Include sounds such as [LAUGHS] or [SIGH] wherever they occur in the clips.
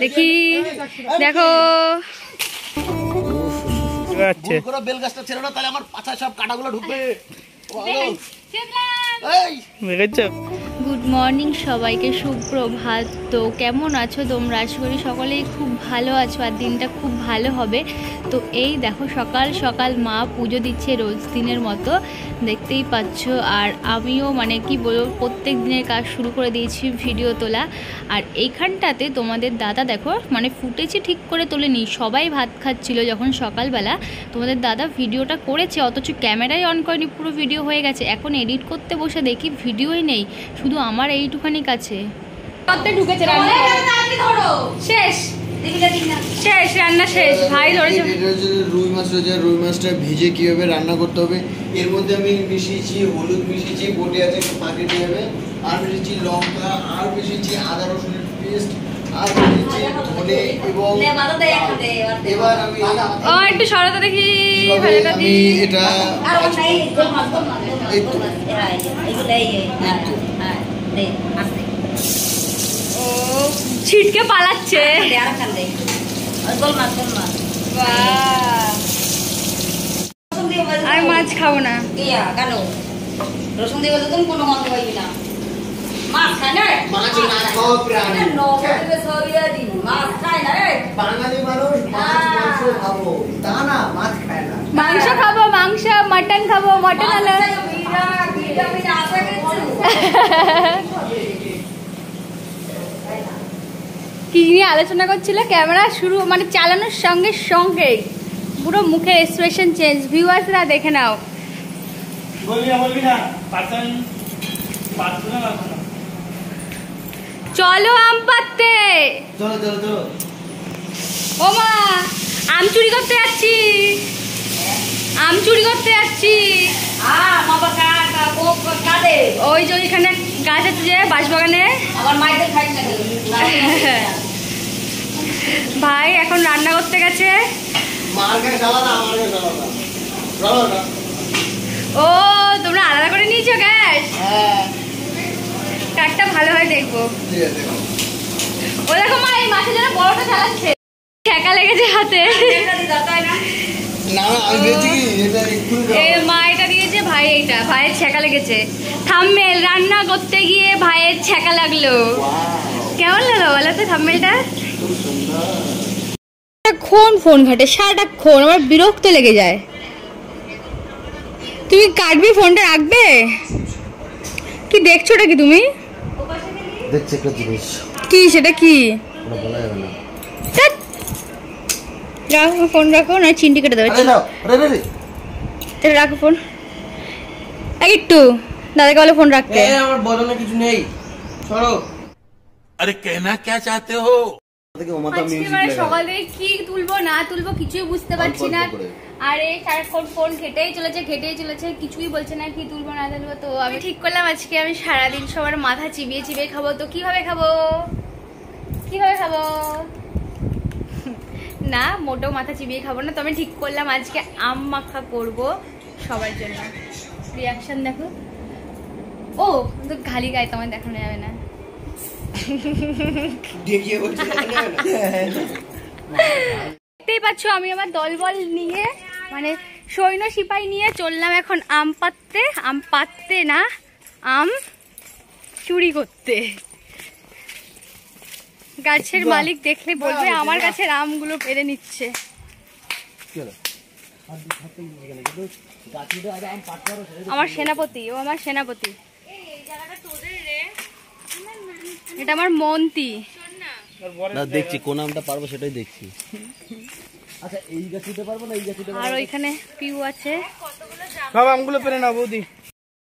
দেখি দেখো আচ্ছা বেল গাছটা ছেড়ে না তাহলে আমার পাছায় সব কাটাগুলো ঢুকবে গুড মর্নিং সবাইকে সুপ্রভাত। তো কেমন আছো তোমরা? আশা করি সকলেই খুব ভালো আছো আর দিনটা খুব ভালো হবে। তো এই দেখো সকাল সকাল মা পুজো দিচ্ছে রোজ দিনের মতো দেখতেই পাচ্ছ। আর আমিও মানে কি বলব প্রত্যেক দিনের কাজ শুরু করে দিয়েছি ভিডিও তোলা। আর এইখানটাতে তোমাদের দাদা দেখো মানে ফুটেছে ঠিক করে তোলেনি। সবাই ভাত খাচ্ছিল যখন সকালবেলা। তোমাদের দাদা ভিডিওটা করেছে অথচ ক্যামেরাই অন করেনি পুরো ভিডিও হয়ে গেছে। এখন এডিট করতে বসে দেখি ভিডিওই নেই শুধু আমার এইটুখানি কাছে। ঢুকেছে রান্না। শেষ। শেষ রান্না শেষ। ভাই ধরেছে। রুই মাছ রয়েছে রুই মাছটা ভেজে কীভাবে রান্না করতে হবে? এর মধ্যে আমি মিশিয়েছি হলুদ মিশিয়েছি বটে আছে পাকেটে হবে আর মিশিয়েছি লঙ্কা আর মিশিয়েছি আদা রসুনের পেস্ট ও একটু সরতা দেখি এটা ও ছিটকে পালাচ্ছে! আমি মাছ খাব না। রসুন দিয়ে বলতে তুমি কোনো গন্ধ পাইবি না। মাছ খায় না মাছ না খাওয়া প্রাণী এটা নবদ্বীপে দিন। মাছ খায় না বাঙালি মানুষ মাছ মাংস খাব। তা না মাছ খায় না। মাংস খাব মাংস মাটন খাব মটন আলো? কি নিয়ে আলোচনা করছিল? ক্যামেরা শুরু মানে চালানোর সঙ্গে সঙ্গে। পুরো মুখের এক্সপ্রেশন চেঞ্জ ভিউয়ার্সরা দেখে নাও। বলবি না বলবি না পার্সন পার্সন না চলো আম পাততে চলো চলো চলো। ও মা আম চুরি করতে যাচ্ছি। আম চুরি করতে যাচ্ছি। আ, বাবা কা- কা- ও কা- কাঁদে। ওই যে ওইখানে গাছ আছে যে বাঁশবাগানে। খাই ভাই এখন রান্না করতে গেছে। ও তোমরা আলাদা করে নিয়েছো গ্যাস হ্যাঁ কাঠটা ভালো হয় দেখব ঠিক আছে ও দেখো মা এই মাছের জন্য বড়টা চালাচ্ছে ঠেকা লেগেছে হাতে। এটা এটা মা এটা দিয়েছে ভাই এইটা। ভাইয়ের ছেঁকা লেগেছে। থাম্মেল রান্না করতে গিয়ে ভাইয়ের ছেঁকা লাগল। কেমন লাগল বলো তো থাম্মেলটা? সারাক্ষণ ফোন ঘাটে সারাক্ষণ আমার বিরক্ত লেগে যায়। তুমি কাটবি ফোনটা রাখবে? কি দেখছোটা কি তুমি? দেখছি একটা জিনিস। কি সেটা কি? রাখো ফোন রাখো না চিনটি কেটে দেবে। রাখো ফোন একটু দাদাকে বলে ফোন রাখতে। আমার বদনে কিছু নেই। সরো। আরে কেনা কে চাতে হো? মানে সকালে কি তুলবো না তুলবো কিছুই বুঝতে পারছি না। আরে সারাক্ষণ ফোন ঘেটেই চলেছে ঘেটেই চলেছে কিছুই বলছে না কি তুলবো না তুলবো তো আমি ঠিক করলাম আজকে আমি সারাদিন সবার মাথা চিবিয়ে চিবিয়ে খাব তো কীভাবে খাব? কীভাবে খাব? না মোটেও মাথা চিবিয়ে খাব না তো আমি ঠিক করলাম আজকে আম মাখা করব সবার জন্য। রিয়াকশন দেখো। ও তো খালি গায়ে তোমার দেখানো যাবে না? [LAUGHS] দেখতেই পাচ্ছ আমি আমার দলবল নিয়ে মানে সৈন্য সিপাই নিয়ে চললাম এখন আম পাততে আম পাততে না আম চুরি করতে। গাছের মালিক দেখলে বলবে আমার গাছের আমগুলো পেরে নিচ্ছে। আমার সেনাপতি ও আমার সেনাপতি। এটা আমার মন্ত্রী। দেখছি কোন আমটা পারব সেটাই দেখছি। [LAUGHS] আচ্ছা এই গাছ দিতে পারব না এই গাছ দিতে আর ওইখানে পিউ আছে। সব আমগুলো পেরে নাও বৌদি।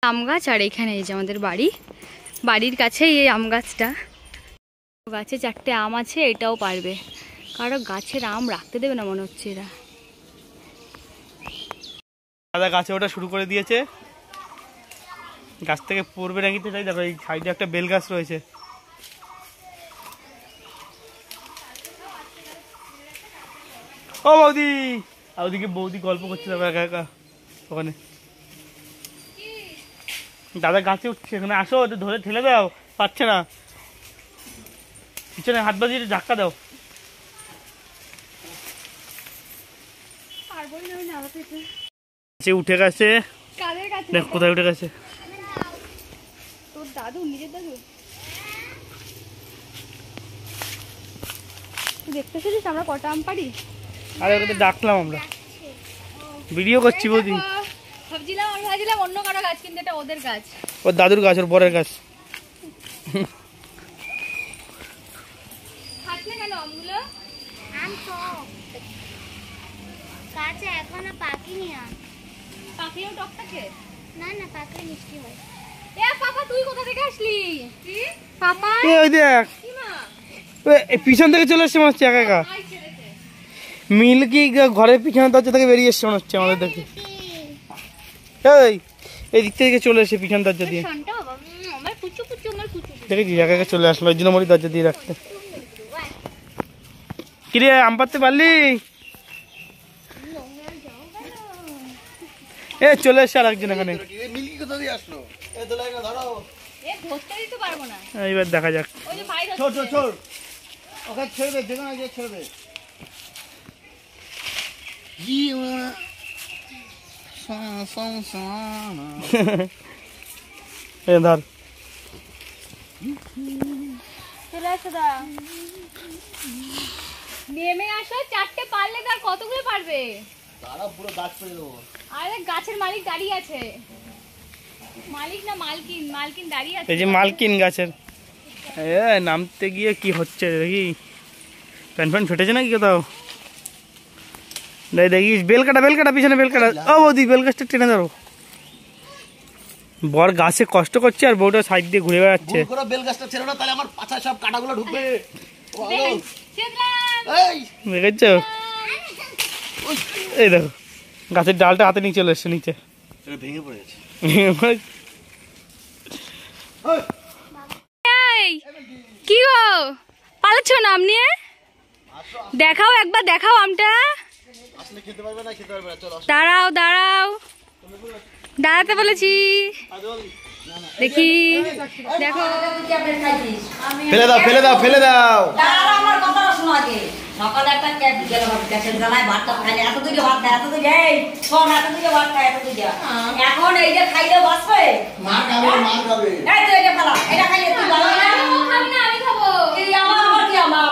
আম গাছ আর এখানে এই যে আমাদের বাড়ি। বাড়ির কাছেই এই আম গাছটা। গাছে চারটে আম আছে এটাও পারবে। কারও গাছের আম রাখতে দেবে না মনে হচ্ছে এরা। দাদা গাছে ওটা শুরু করে দিয়েছে। গাছ থেকে পড়বে নাকি তো তাই দেখো এই সাইডে একটা বেল গাছ রয়েছে। ও বৌদি। আর ওদিকে বৌদি গল্প করছে একা একা ওখানে। দাদা গাছে উঠছে এখানে আসো ওটা ধরে ঠেলে দাও পাচ্ছে না। পিছনে হাত বাজিয়ে ধাক্কা দাও। সে উঠে গেছে। দেখ কোথায় উঠে গেছে। তোর দাদু নিজের দাদু? তুই দেখতে আমরা কটা আম পারি আরে ওকে ডাকলাম আমরা। ভিডিও করছি বৌদি ভাবছিলাম আমি ভাবছিলাম অন্য কারও গাছ কিন্তু এটা ওদের গাছ। ওর দাদুর গাছ ওর বরের গাছ। না কেন আমগুলো আম তো। কাঁচা এখনও পাকিনি আম। টকটা খেয়ে না না পাকলে মিষ্টি হয়। এ পাপা তুই কোথা থেকে আসলি? পাপা? দেখ। পিছন থেকে চলে এসছে মনে হচ্ছে একা। একা মিল্কি ঘরের পিছনে দরজা থেকে বেরিয়ে এসছে মনে হচ্ছে আমাদের দেখে। এই এই দিক থেকে চলে এসে পিছন দরজা দিয়ে। দেখেছি একা একা চলে আসলো ওই জন্য মরি দরজা দিয়ে রাখতে। কিরে আম পাততে পারলি? এ চলে এসছে আর একজন এখানে। মিল্কি কোথা দিয়ে আসলো? এই তো লাগে ধরো এ ধরতে দিতে পারব না। এইবার দেখা যাক। ছোট ছোট। ওকে ছেড়ে দে যেখানে ছেড়ে দে। ই ওরা সং সং সং এ ধর চলে আসো দা নেমে আসো চারটে পারলে তার কতগুলো পারবে তারা পুরো গাছ পেয়ে দেবো আরে গাছের মালিক দাঁড়িয়ে আছে মালিক না মালকিন মালকিন দাঁড়িয়ে আছে এই যে মালকিন গাছের এ নামতে গিয়ে কি হচ্ছে দেখি প্যান প্যান ফেটেছে নাকি কোথাও দেখ দেখিস বেল কাটা বেল পিছনে বেল কাটা। ও বৌদি বেল গাছটা টেনে ধরো। বর গাছে কষ্ট করছে আর বউটা সাইড দিয়ে ঘুরে বেড়াচ্ছে। ভুল করে বেল গাছটা ছেড়ে না তাহলে আমার পাছায় সব কাটাগুলো ঢুকবে। ও, এই। দেখো গাছের ডালটা হাতে নিয়ে চলে এসছে নিচে। ভেঙে পড়ে গেছে। কি গো? পালাচ্ছ না আম নিয়ে দেখাও একবার দেখাও আমটা। দাঁড়াও দাঁড়াও। দাঁড়াতে বলেছি। দেখি। দেখো। ফেলে দাও ফেলে দাও ফেলে দাও। তার আমার কথাটা শোনো আগে। সকালে একটা ক্যাব গেল গ্যাসের জ্বালায় ভাতটা খাইলে। এত দূরে ভাত খায় এত দূরে। এই শোন এত দূরে ভাত খায় এত দূরে। এখন এই যে খাইলে বাঁচবে? মা খাবে মা খাবে। এই তুই এটা ফেলা এটা খাইলে তুই ভালো না আমি খাব আমার আমার কি আমার?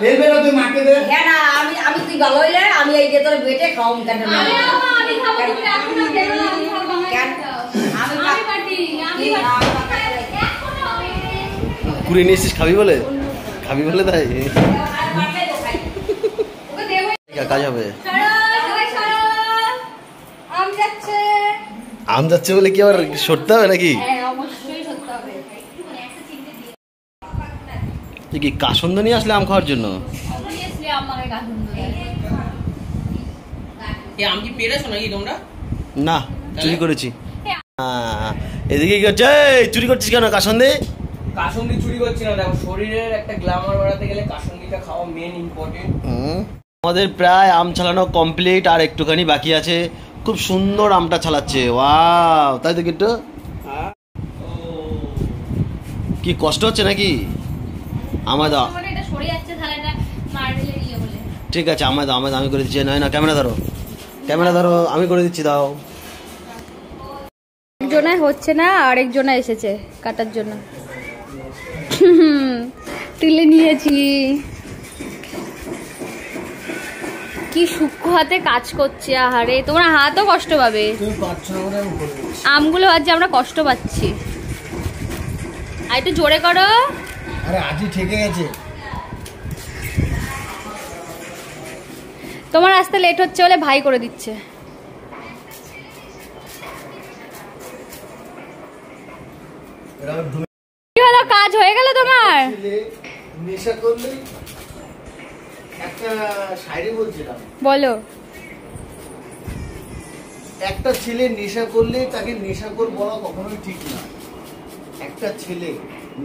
ফেলবে না তুই মাকে দে। হ্যাঁ না আমি আমি তুই ভালো হইলে আমি এই যে তোর বেটে খাওয়াম কেন? আমি আমি খাব তুমি এখন না দেবে না, আমি খাব, আমি আমি আমি পার্টি আমি কি? পার্টি আমি এখনও আমি কুড়ি নিয়ে এসেছিস খাবি বলে? খাবি বলে তাই? কাজ হবে। সরো সবাই সরো। আম যাচ্ছে। আম যাচ্ছে বলে কি আবার সরতে হবে নাকি হ্যাঁ অবশ্যই সত্যি হবে তুই কি কাসন্দ নিয়ে আসলে আম খাওয়ার জন্য? না চুরি করেছি। আহ, এদিকে কি হচ্ছে এই, চুরি করছিস কেন কাসন্দে? কাসন্দি চুরি করছি না দেখো শরীরের একটা গ্ল্যামার বাড়াতে গেলে কাসন্দিটা খাওয়া মেন ইম্পর্টেন্ট আমাদের প্রায় আম ছালানো কমপ্লিট আর একটুখানি বাকি আছে। খুব সুন্দর আমটা ছালাচ্ছে। ওয়াও তাই তো কিন্তু কি কষ্ট হচ্ছে নাকি? আমায় দাও। মানে ইয়ে বলে। ঠিক আছে আমায় দাও আমায় দাও, আমি করে দিচ্ছি। নয় না ক্যামেরা ধরো। ক্যামেরা ধরো আমি করে দিচ্ছি দাও। একজনায় হচ্ছে না আরেকজনা এসেছে কাটার জন্য। তুলে নিয়েছি। কি সূক্ষ্ম হাতে কাজ করছে আহারে। তোমার হাতও কষ্ট পাবে। আমগুলো আজ আমরা কষ্ট পাচ্ছি। আর একটু জোরে করো। আরে আজই ঠেকে গেছে। তোমার আসতে লেট হচ্ছে বলে ভাই করে দিচ্ছে। কি হলো? কাজ হয়ে গেল তোমার? নেশা করলে একটা শায়রি বলছিলাম। বলো। একটা ছেলে নেশা করলে তাকে নেশাখোর বলা কখনোই ঠিক না। একটা ছেলে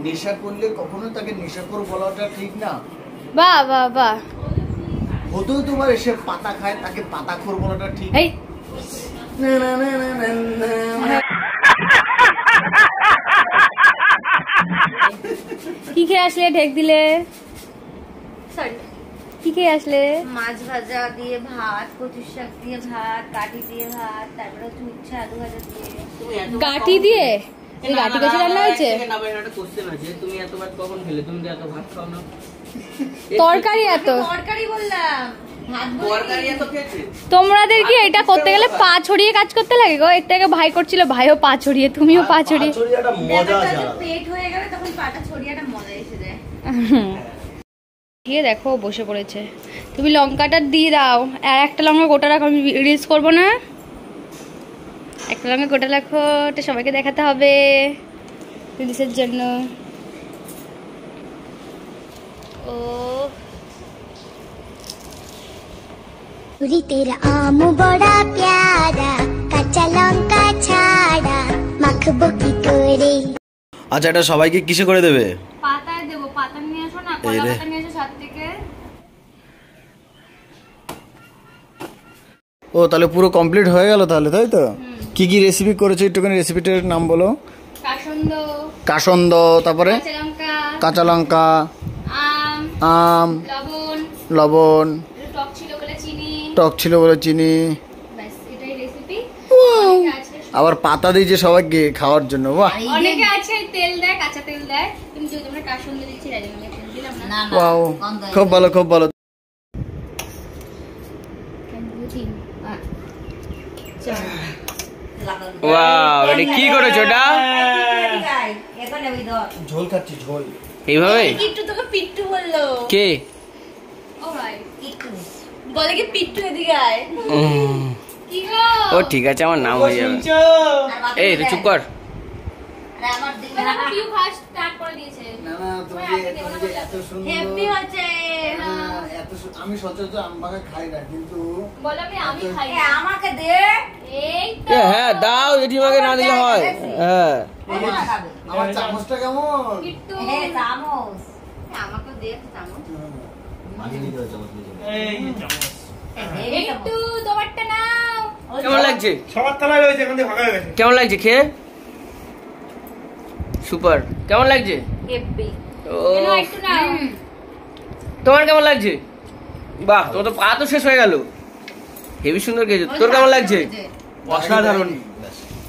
নেশা করলে কখনো তাকে নেশাখোর বলাটা ঠিক না? বা বা বা। হতেও তোমার এসে পাতা খায় তাকে পাতাখোর বলাটা ঠিক এই। কি খেয়ে আসলে ঢেক দিলে? কি খেয়ে আসলে? মাছ ভাজা দিয়ে ভাত কচুর শাক দিয়ে ভাত কাঠি দিয়ে ভাত তারপরে তুমি উচ্ছে আলু ভাজা দিয়ে। কাঠি দিয়ে? এই গাঠি কচু রান্না হয়েছে? তুমি এত কখন খেলে? তুমি এত ভাত খাও না। [LAUGHS] তরকারি এত। তরকারি বললাম। ভাত তরকারি এত খেয়েছে? তোমাদের কি এটা করতে গেলে পা ছড়িয়ে কাজ করতে লাগে গো? এর থেকে ভাই করছিল ভাইও পা ছড়িয়ে তুমিও পা ছড়িয়ে। পেট হয়ে গেলে তখন পাটা ছড়িয়ে একটা মজা এসে যায়। দিয়ে দেখো বসে পড়েছে। তুমি লঙ্কাটা দিয়ে দাও। আর একটা লঙ্কা গোটা রাখো আমি রিলস করব না? একটা রঙে গোটা লাখো এটা সবাইকে দেখাতে হবে রিলিজের জন্য। ও। তেরা আম বড়া প্যারা কাঁচা লঙ্কা ছাড়া মাখবো কি করে আচ্ছা এটা সবাইকে কিসে করে দেবে? পাতায় দেব পাতা নিয়ে আসো না কলা পাতা নিয়ে এসো সাত থেকে। ও তাহলে পুরো কমপ্লিট হয়ে গেল তাহলে তাই তো? কি কি রেসিপি করেছ? একটুখানি রেসিপিটার নাম বলো। কাসন্দ। তারপরে? কাঁচা লঙ্কা। আম। আম। লবণ। লবণ। টক ছিল বলে চিনি। টক ছিল বলে চিনি। ব্যাস এটাই রেসিপি আছে আবার পাতা দিয়েছে সবাইকে খাওয়ার জন্য বাহ! অনেকে আছে তেল দেয় কাঁচা তেল দেয়। কিন্তু যেহেতু আমরা কাসন্দ দিচ্ছি তাই জন্য আমি তেল দিলাম না। না না ওয়াও! খুব ভালো খুব ভালো লাগবে। ওয়াও এটা কি করেছ এটা ঝোল খাচ্ছি ঝোল এইভাবে কিট্টু তোকে পিট্টু বলল। কে? অলরাইট একটু বলে কি পিট্টু এদিকে আয়। উম, কি গো ও ঠিক আছে আমার নাম হয়ে যাবে। এই। চুপ কর। আমি সচরাচর আম পাকা খাই না কিন্তু বলো আমি আমি খাই। এ, আমাকে দে। হ্যাঁ দাও জেঠিমাকে না দিলে হয়। হ্যাঁ। আমার চামচটা কেমন? চামচ। আমাকে দে চামচ। কেমন লাগছে? সবার তলায় রয়েছে এখান থেকে ফাঁকা হয়ে গেছে। কেমন লাগছে খেয়ে? সুপার। কেমন লাগছে? ও। এনো একটু নাও। তোমার কেমন লাগছে? বাহ। তোমার তো পা তো শেষ হয়ে গেল। হেভি সুন্দর খেয়েছো তোর কেমন লাগছে? অসাধারণ।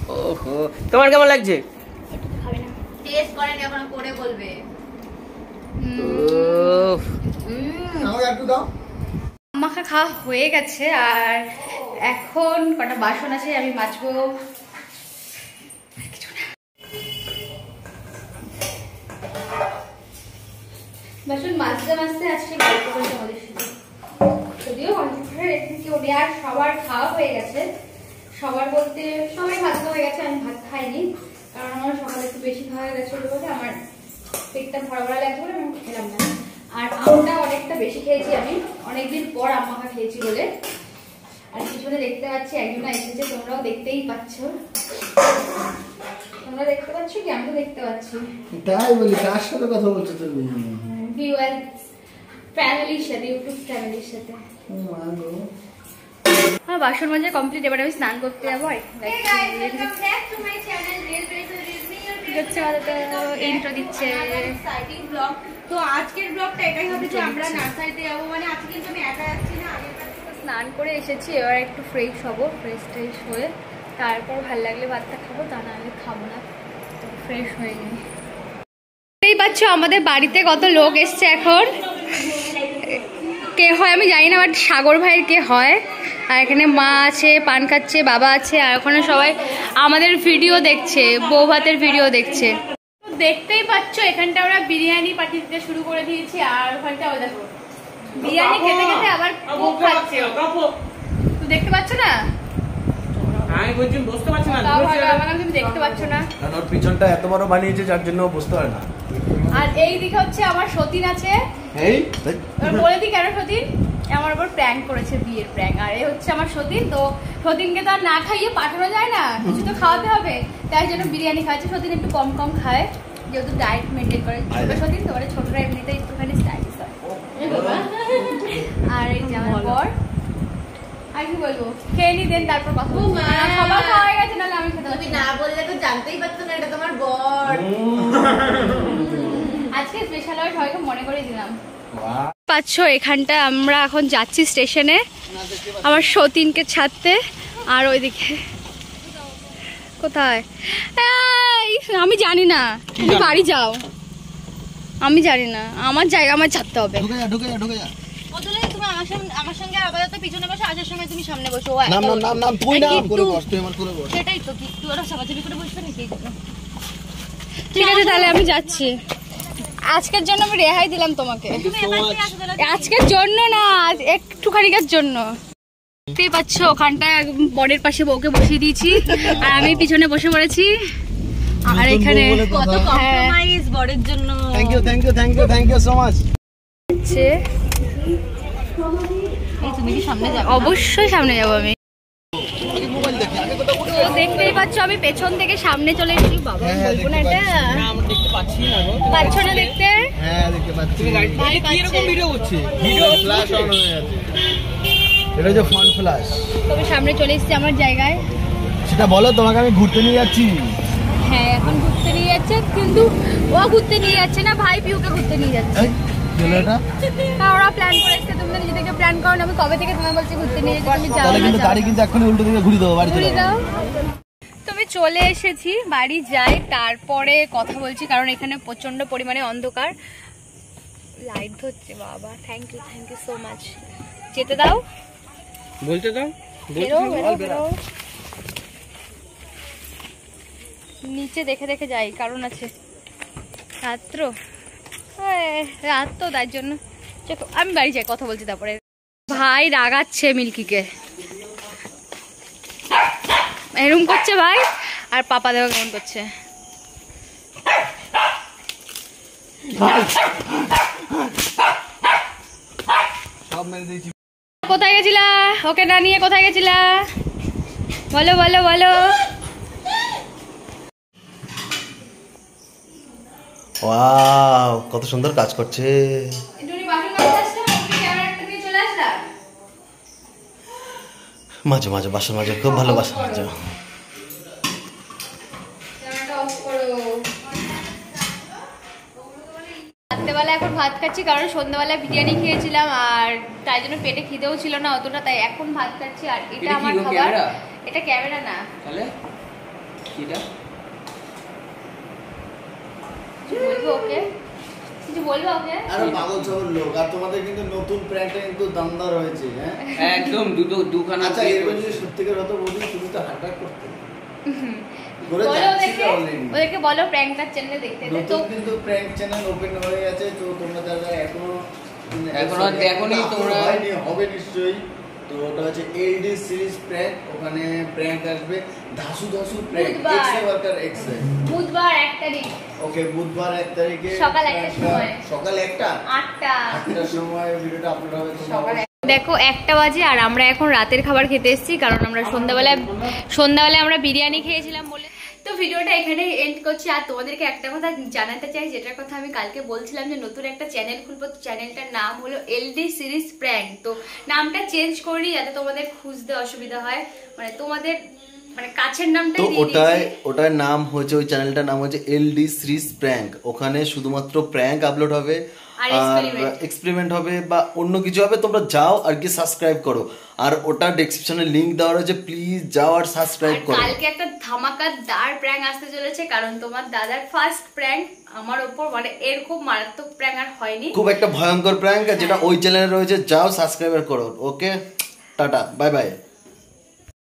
ওহো। তোমার কেমন লাগছে? আমাকে মাখা খাওয়া হয়ে গেছে আর এখন কটা বাসন আছে আমি মাজবো। বাসন মাজতে মাজতে আজকে গল্প করেছে আমাদের যদিও অনেকটা রেখে আর সবার খাওয়া হয়ে গেছে। সবার বলতে সবাই ভাত হয়ে গেছে, আমি ভাত খাইনি। কারণ আমার সকালে একটু বেশি খাওয়া গেছিল বলে আমার পেটটা ভরা ভরা লাগছে বলে আমি খেলাম না। আর আমটা অনেকটা বেশি খেয়েছি আমি। অনেকদিন পর আম মাখা খেয়েছি বলে। আর পিছনে দেখতে পাচ্ছি একজন এসেছে, তোমরাও দেখতেই পাচ্ছ। তোমরা দেখতে পাচ্ছ কি? আমি দেখতে পাচ্ছি। তাই বলি, কার সাথে কথা বলছো তুমি? ফ্যামিলির সাথে ইউটিউব ফ্যামিলির সাথে। হ্যাঁ বাসন মাজা কমপ্লিট এবার আমি স্নান করতে যাব ইন্ট্রো দিচ্ছে। তো আজকের ব্লগটা এটাই হবে যে আমরা নার্সারিতে যাব মানে আজকে কিন্তু আমি একা যাচ্ছি না স্নান করে এসেছি এবার একটু ফ্রেশ হব ফ্রেশ ট্রেশ হয়ে। তারপর ভালো লাগলে ভাতটা খাব তা না হলে খাব না। ফ্রেশ হয়ে নিই দেখতেই পাচ্ছ আমাদের বাড়িতে কত লোক এসছে এখন। কে হয় আমি জানি না বাট সাগর ভাইয়ের কে হয়। আর এখানে মা আছে পান খাচ্ছে বাবা আছে আর ওখানে সবাই আমাদের ভিডিও দেখছে বউ ভাতের ভিডিও দেখছে। দেখতেই পাচ্ছ এখানটা আমরা বিরিয়ানি পাঠিয়ে দিতে শুরু করে দিয়েছি আর ওখানটা দেখো বিরিয়ানি খেতে খেতে আবার খাচ্ছে। দেখতে পাচ্ছ না? আমি বলছি বুঝতে পারছি না দেখতে পাচ্ছ না? পিছনটা এত বড় বানিয়েছে যার জন্য বুঝতে পারে না। আর এই দিকে হচ্ছে আমার সতীন আছে। এই? বলে দিই কেন সতীন? আমার উপর প্র্যাঙ্ক করেছে বিয়ের প্র্যাঙ্ক আর এই হচ্ছে আমার সতীন। তো সতীনকে তো আর না খাইয়ে পাঠানো যায় না কিছু তো খাওয়াতে হবে। তাই জন্য বিরিয়ানি খাচ্ছে সতীন একটু কম কম খায় যেহেতু ডায়েট মেনটেন করে। ছোট সতীন তো মানে ছোটরা এমনিতে একটুখানি স্টাইলিশ হয়। আর এই যে আমার বর আর কি বলব? খেয়ে নি দেন তারপর কথা বলব। খাওয়া হয়ে গেছে নাহলে আমি খেতে না। বললে তো জানতেই পারতো না এটা তোমার বর। আজকে স্পেশাল হয় সবাইকে মনে করে দিলাম। পাচ্ছ এখানটা আমরা এখন যাচ্ছি স্টেশনে আমার সতীনকে ছাড়তে আর ওইদিকে। কোথায়? এই, আমি জানি না। তুমি বাড়ি যাও। আমি জানি না। আমার জায়গা আমার ছাড়তে হবে। ঢুকে যা ঢুকে যা ঢুকে যা। বদলে তুমি আমার সঙ্গে আপাতত পিছনে বসে আসার সময় তুমি সামনে বসো ও নাম একটা নাম নাম নাম তুই আর নাম কিট্টু। করে বস তুই আমার করে বস। সেটাই তো কি তুই ওরা সাবাচাবি করে বসবে নাকি ঠিক আছে তাহলে আমি যাচ্ছি। আজকের জন্য আমি রেহাই দিলাম তোমাকে। আজকের জন্য না আজ একটুখানিকার জন্য। দেখতেই পাচ্ছ ওখানটা বরের পাশে বউকে বসিয়ে দিয়েছি আর আমি পিছনে বসে পড়েছি। আর এখানে কত compromise বরের জন্য। Thank you thank you thank you thank you so much এই তুমি কি সামনে যাবে অবশ্যই সামনে যাব আমি। তো দেখতেই পাচ্ছ আমি পেছন থেকে সামনে চলে এসেছি। বাবা হ্যাঁ, বলব না এটা। না আমরা দেখতে পাচ্ছি না দেখতে? হ্যাঁ দেখতে পাচ্ছি। ভাই কি এরকম পাচ্ছে। ভিডিও করছে ফ্ল্যাশ অন হয়ে যাচ্ছে এটা হচ্ছে ফ্রন্ট ফ্ল্যাশ তো সামনে চলে এসেছি আমার জায়গায়। সেটা বলো তোমাকে আমি ঘুরতে নিয়ে যাচ্ছি। হ্যাঁ এখন ঘুরতে নিয়ে যাচ্ছে কিন্তু ও ঘুরতে নিয়ে যাচ্ছে না ভাই পিউকে ঘুরতে নিয়ে যাচ্ছে। গেলো এটা হ্যাঁ ওরা প্ল্যান তুমি নিজে থেকে প্ল্যান করো আমি কবে থেকে তোমায় বলছি ঘুরতে নিয়ে যেতে তুমি যাও তাহলে কিন্তু গাড়ি কিন্তু এক্ষুনি উল্টো দিকে ঘুরে দেবো বাড়ি চলে এসেছি বাড়ি যাই তারপরে কথা বলছি কারণ এখানে প্রচণ্ড পরিমাণে অন্ধকার। লাইট ধরছে বাবা thank you thank you so much যেতে দাও। বলতে দাও নিচে দেখে দেখে যাই কারণ আছে। রাত্র এই, রাত তো তার জন্য। আমি বাড়ি যাই কথা বলছি তারপরে। ভাই রাগাচ্ছে মিল্কিকে। এরম করছে ভাই আর পাপা দেওয়া কেমন করছে। কোথায় গেছিলা? ওকে না নিয়ে কোথায় গেছিলা? বলো বলো বলো। ওয়াও কত সুন্দর কাজ করছে। মাঝে মাঝে বাসন মাঝে খুব ভালো বাসন মাঝে। রাত্রেবেলা এখন ভাত খাচ্ছি কারণ সন্ধ্যাবেলা বিরিয়ানি খেয়েছিলাম আর তাই জন্য পেটে খিদেও ছিল না অতটা তাই এখন ভাত খাচ্ছি আর এটা আমার খাবার। এটা ক্যামেরা না। তাহলে কিটা কিছু বলব ওকে? কিছু বলব ওকে? আরে পাগল ছাগল লোক আর তোমাদের কিন্তু নতুন প্র্যাঙ্কটা কিন্তু দমদার হয়েছে হ্যাঁ? একদম দুটো দুখানা আচ্ছা এরকম যদি সত্যিকার হতো বলি তুমি তো হাঁটা করতে করে বলো যাচ্ছি ওদেরকে বলো প্র্যাঙ্কটার চ্যানেলে দেখতে। তো কিন্তু প্র্যাঙ্ক চ্যানেল ওপেন হয়ে গেছে তো তোমরা যারা এখনও এখনও দেখোনি তোমরা- হয়নি হবে নিশ্চয়ই। তো ওটা হচ্ছে এলডি সিরিজ প্র্যাঙ্ক ওখানে প্র্যাঙ্ক আসবে। ধাসু ধাসু প্র্যাঙ্ক এক্সে ওয়ার্কার এক্সে বুধবার তারিখ। ওকে বুধবার তারিখে সকাল সময়। সকাল একটা? আটটা। আটটার সময় ভিডিওটা আপলোড হবে সকাল দেখো একটা বাজে আর আমরা এখন রাতের খাবার খেতে এসেছি কারণ আমরা সন্ধ্যাবেলায় সন্ধ্যাবেলায় আমরা বিরিয়ানি খেয়েছিলাম বলে তো ভিডিওটা এখানে এন্ড করছি। আর তোমাদেরকে একটা কথা জানাতে চাই যেটার কথা আমি কালকে বলছিলাম যে নতুন একটা চ্যানেল খুলবো। চ্যানেলটার নাম হলো এলডি সিরিজ প্র্যাঙ্ক তো নামটা চেঞ্জ করি যাতে তোমাদের খুঁজতে অসুবিধা হয়। মানে তোমাদের মানে কাছের তো ওটাই ওটার নাম হচ্ছে ওই চ্যানেলটার নাম হচ্ছে এলডি সিরিজ প্র্যাঙ্ক ওখানে শুধুমাত্র প্র্যাঙ্ক আপলোড হবে। এক্সপেরিমেন্ট হবে বা অন্য কিছু হবে তোমরা যাও আর কি সাবস্ক্রাইব করো। আর ওটা ডেসক্রিপশনে লিংক দেওয়া রয়েছে প্লিজ যাও আর সাবস্ক্রাইব করো। কালকে একটা ধামাকাদার প্র্যাঙ্ক আসতে চলেছে কারণ তোমার দাদার ফার্স্ট প্র্যাঙ্ক আমার ওপর মানে এরকম মারাত্মক প্র্যাঙ্ক আর হয়নি। খুব একটা ভয়ঙ্কর প্র্যাঙ্ক যেটা ওই চ্যানেলে রয়েছে যাও সাবস্ক্রাইব করো ওকে টাটা বাই বাই